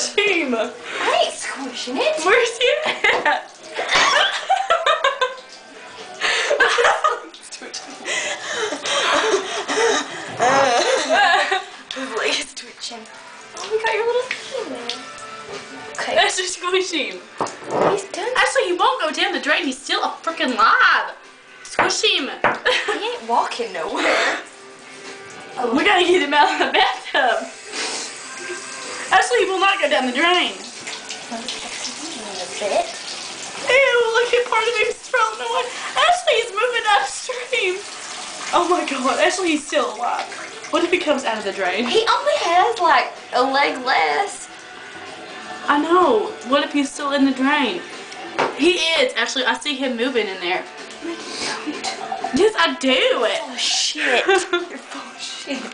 him. I ain't squishing it. Where's he at? His leg is twitching. Oh, we got your little thing there. Okay, That's just squishing. he's done. Actually, he won't go down the drain. He's still a freaking lab. Squish him. He ain't walking nowhere. we gotta get him out of the bathtub. Will not go down the drain. Ew, look at part of him thrown away. Ashley, he's moving upstream. Oh my god, Ashley, he's still alive. What if he comes out of the drain? He only has like a leg less. I know. What if he's still in the drain? He is. Actually, I see him moving in there. Yes, I do. Oh shit. You're full of shit.